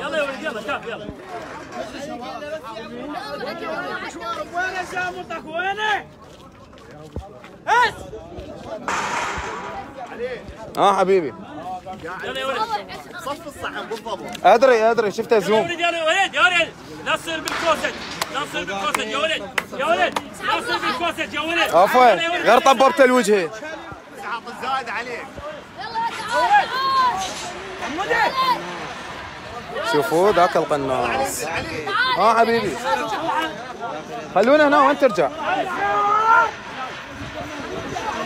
يلا يا ولد يلا شاف يلا. وين شامطك وينك؟ اس آه حبيبي. يلا يا ولد. صف الصحن بالضبط أدري أدري شفته يلا يا زوم ولد يلا ولد يا ولد لا تصير بالكوسج لا تصير بالكوسج يا ولد يا ولد. لا تصير بالكوسج يا ولد. عفوا يا. غير طببت الوجه. حاط الزايد عليك. شوفوا ذاك القناص. علي آه حبيبي. خلونا هنا وين ترجع؟